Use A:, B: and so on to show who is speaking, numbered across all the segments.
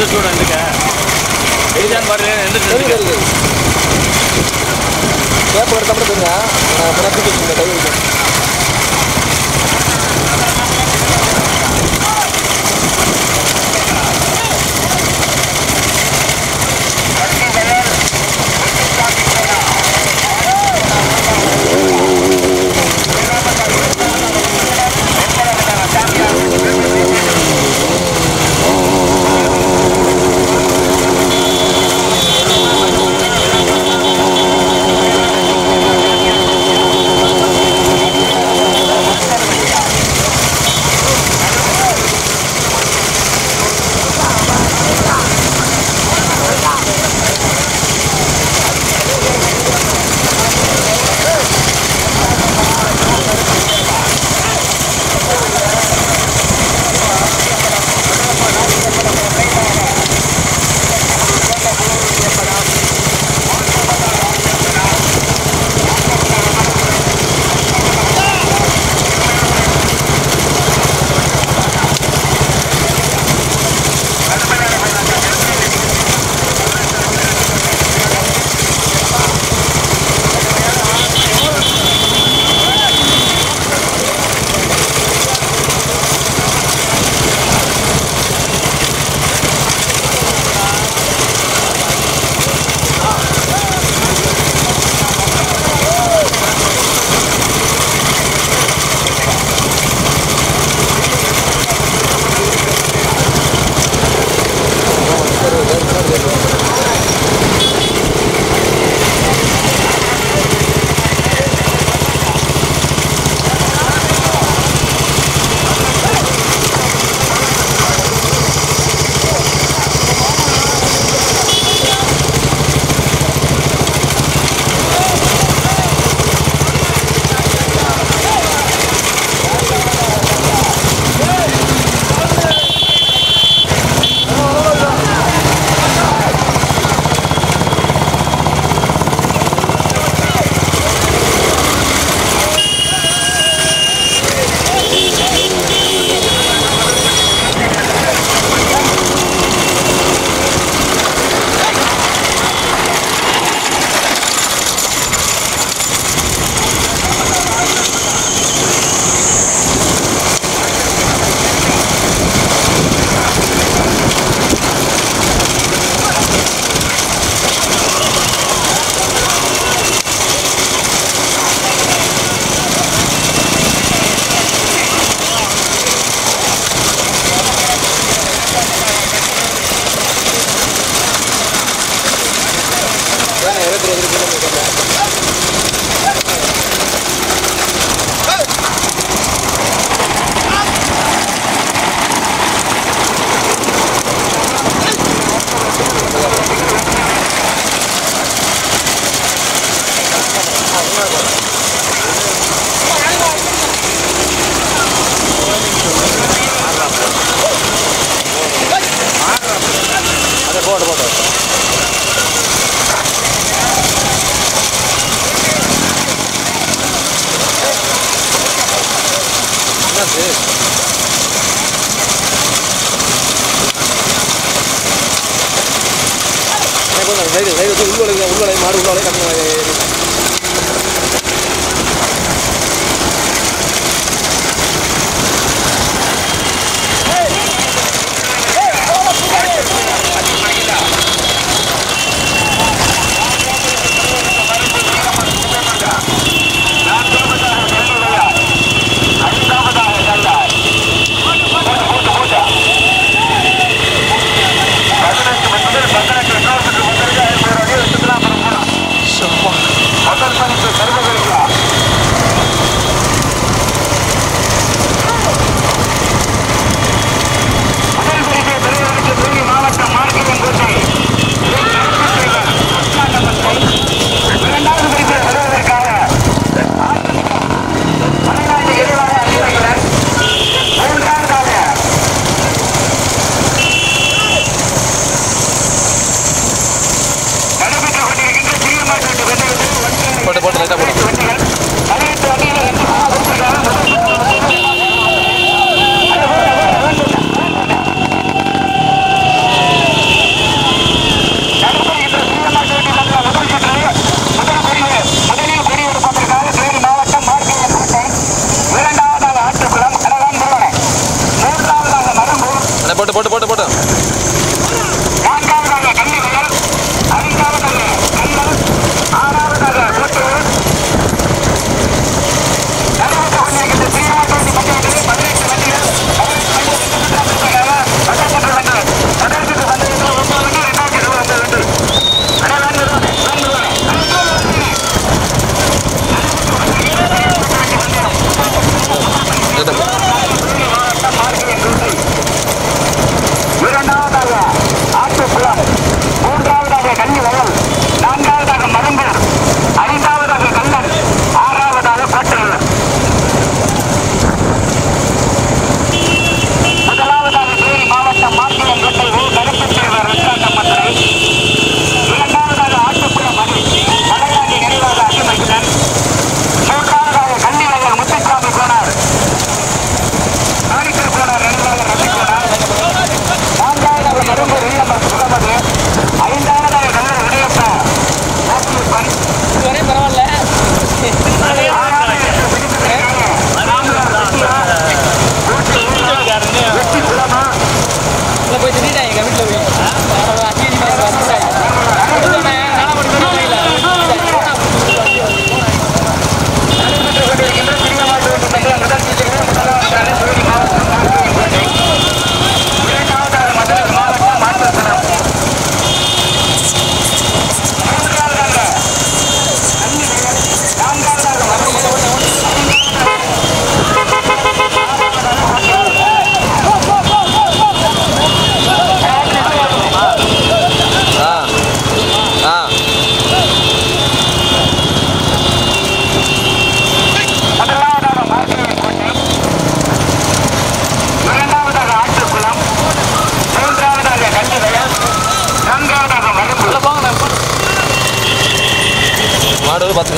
A: எந்த சூடு வந்துக்க இதுதான் பாருங்க
B: எந்த கேப் எடுத்தாப்பட தெரியுங்க கை வைக்கணும்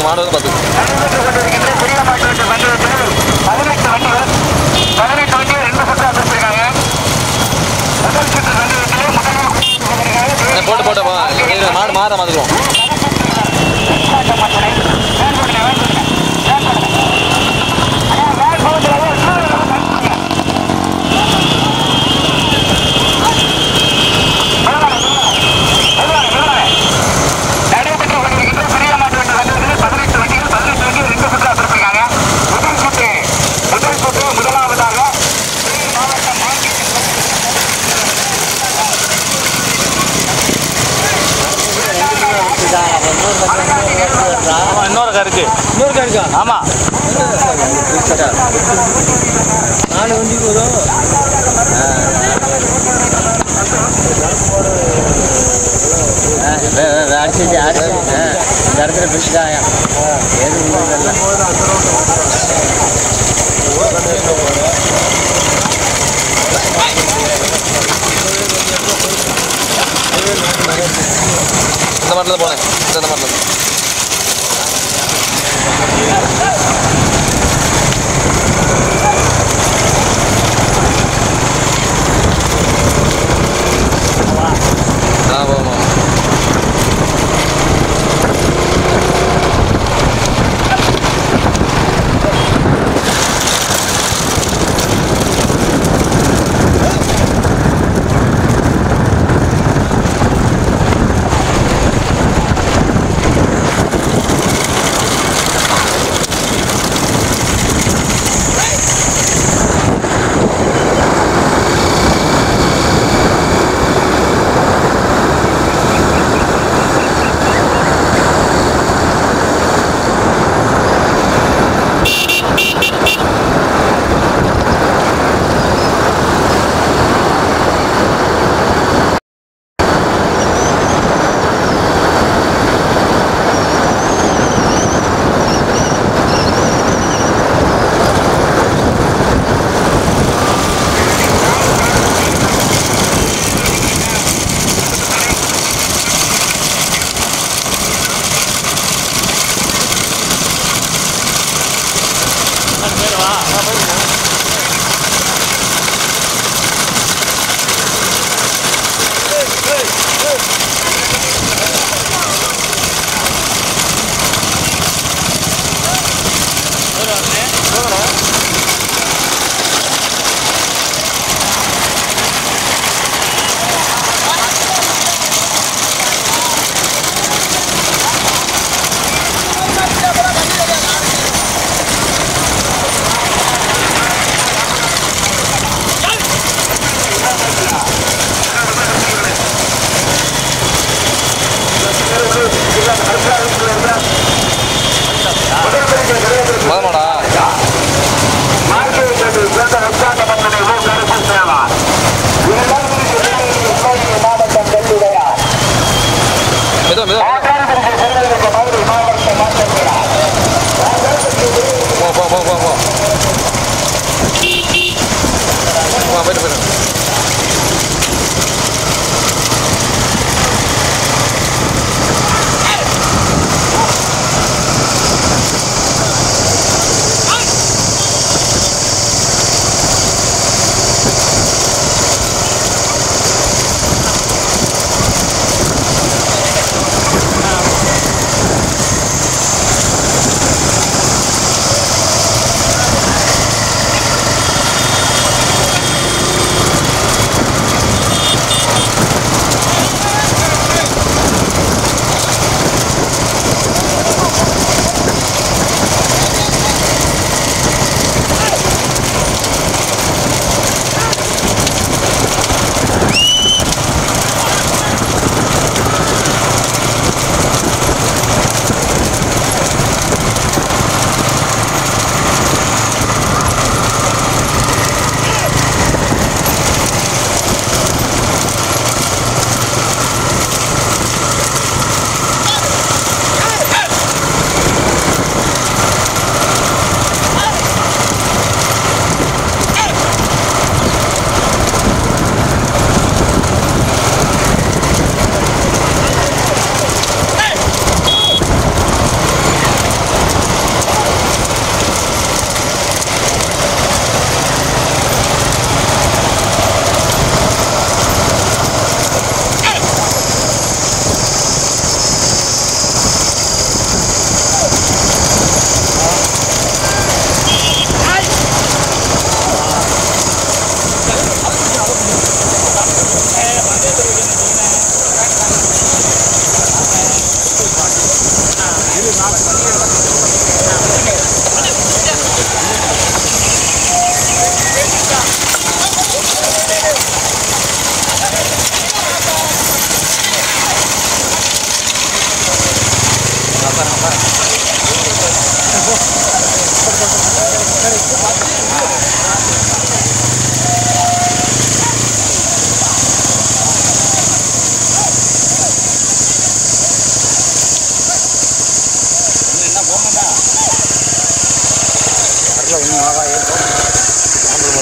B: மாடு வந்து நாலு வண்டி போதும்
C: அடிச்சு அடிச்சு இந்த இடத்துல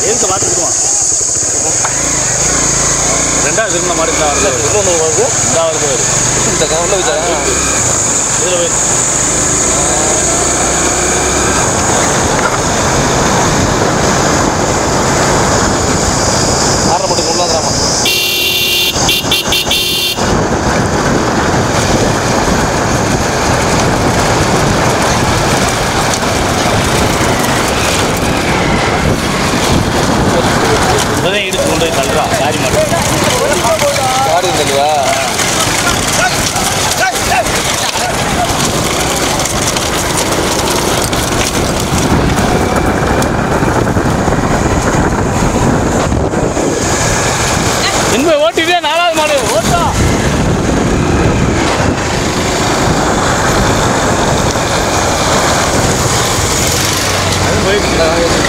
A: எதுக்கு பார்த்துக்குவோம் ரெண்டாவது இருந்த மாதிரி தான் வருது
C: எவ்வளோ வருது.
A: இந்த வருது.
C: இந்த கவனில் வச்சு
B: இதில் 나가겠습니다.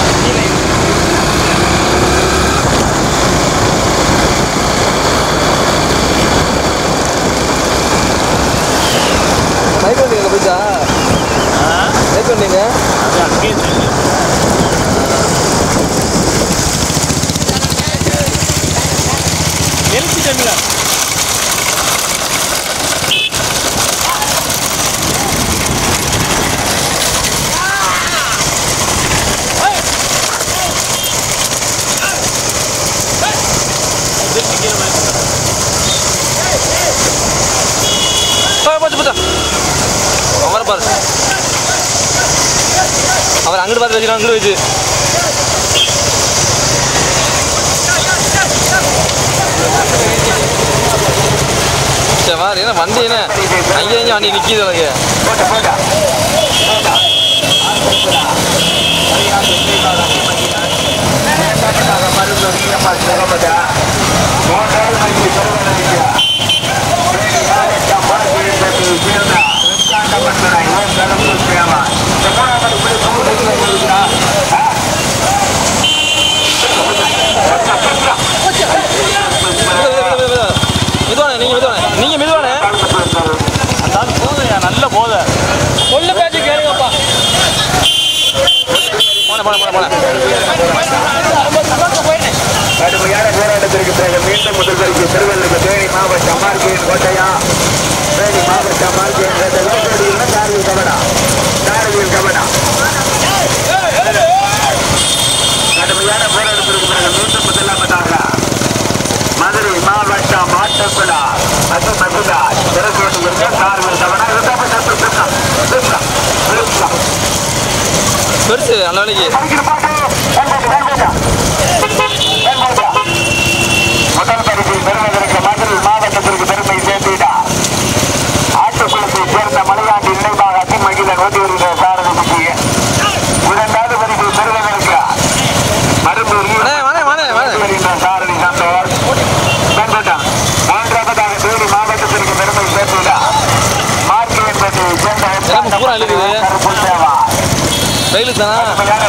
B: கமார்கேன் கோட்டையா வேலி மாவட்ட மார்கேன் கோட்டையா கோட்டையில் தாரவில் கவடா தாரவில் கவடா கடுமையான போராட்டத்திற்கு பிறகு நூற்று முதலாவதாக மதுரை மாவட்ட மாட்டக்குடா மற்றும் மதுரா திறக்கோட்டில் இருக்க தாரவில் கவடா இருந்தால் பெருசு அந்த வேலைக்கு 等着啊快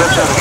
B: Let's go.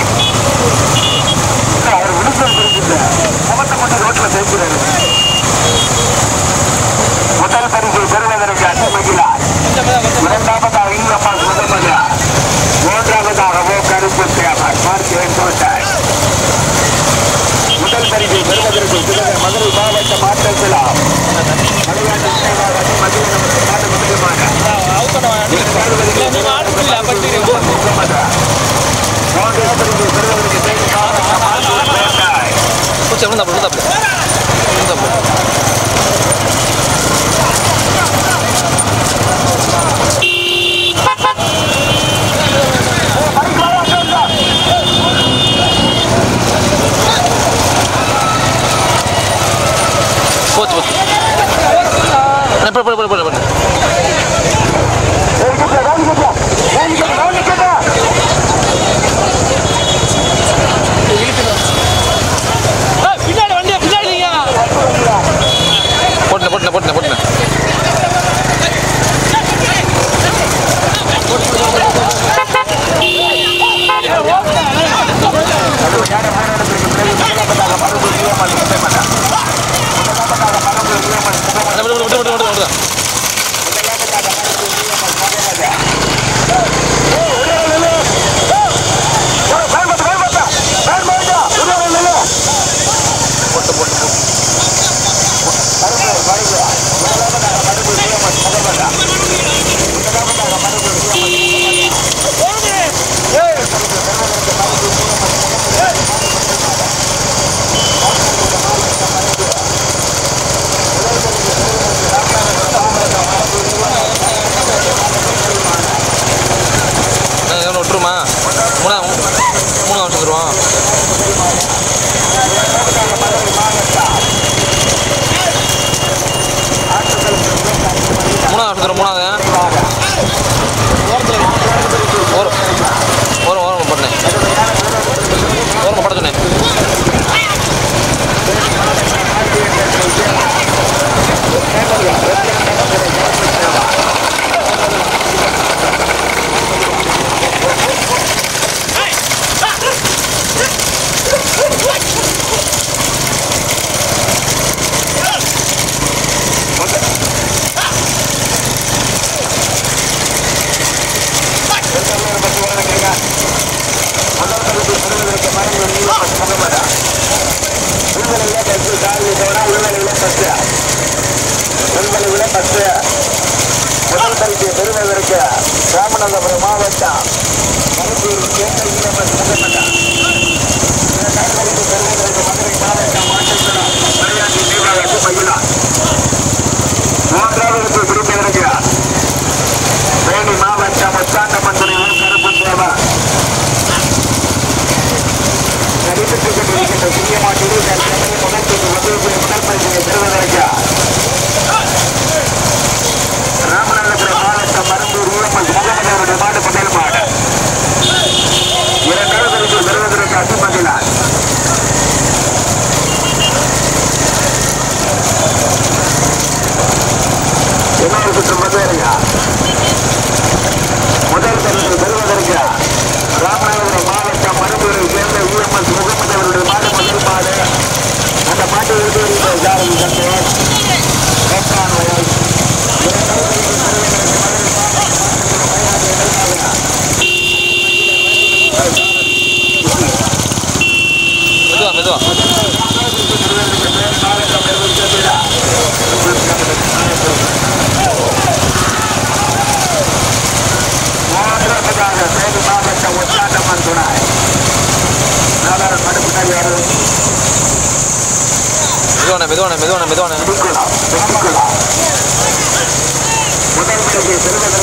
C: மெதுவானே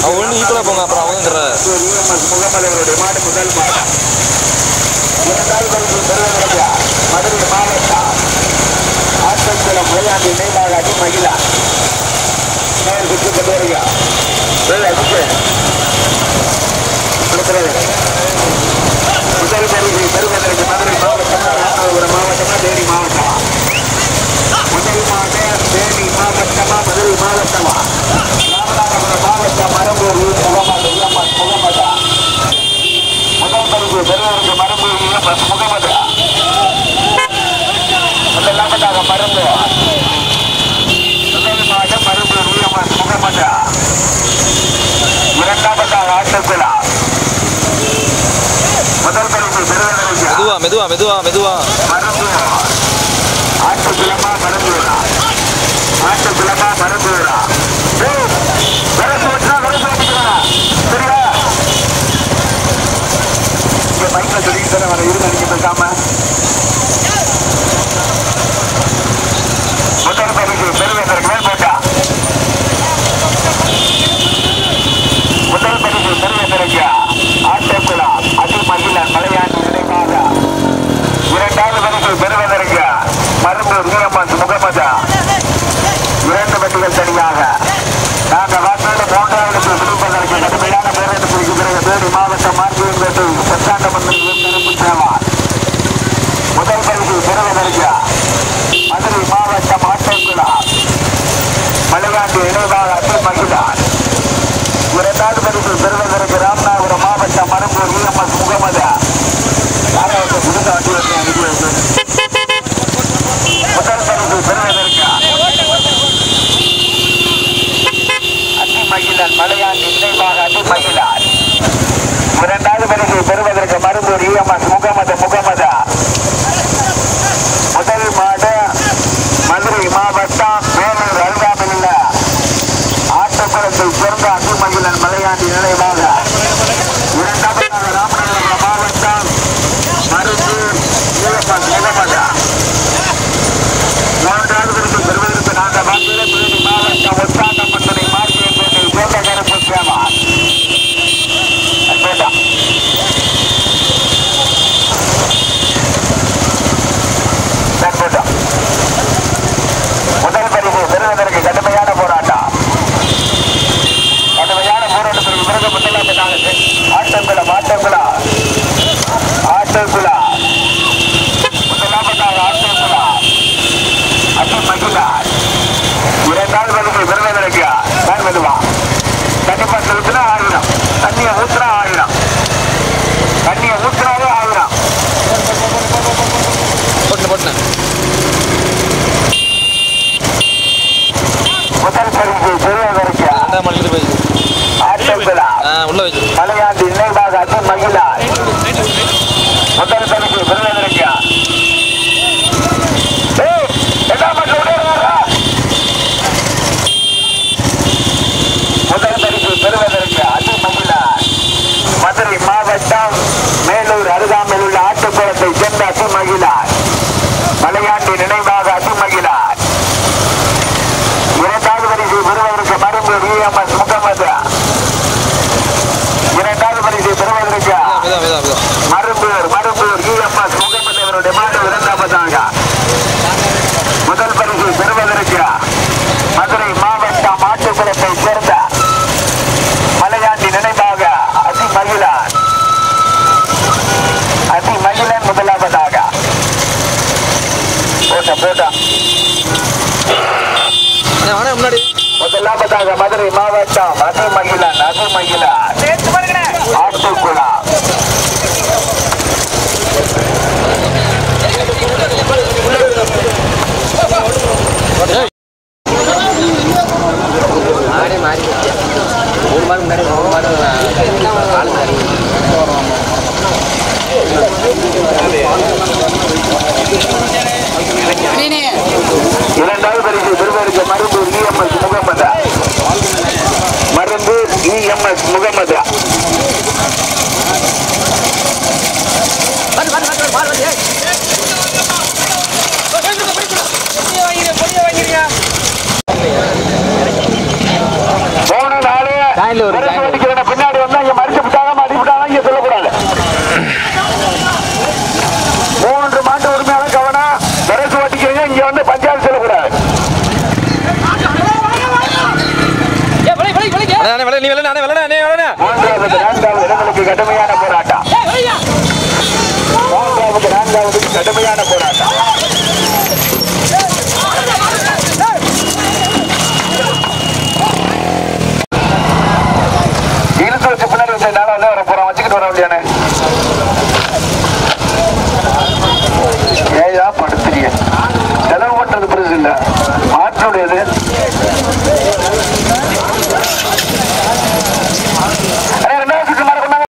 C: அவங்க ஒன்று ஈக்குவலாக போங்க அப்புறம் அவங்கிற
B: மதுரை மாவட்ட ஆட்டங்குளம் விளையாட்டு நினைவாக மகிழா சுற்று கொண்டு வருகிறார்
C: மெதுவா மெதுவா மெதுவா மெதுவா
B: சட்டமன்றம் பெரும்பு சேவார் முதல் பரிசு பெருவதற்கு மதுரை மாவட்டம் ஆட்டங்குழா மலைநாட்டு இணைவாக மகிழா ஒரு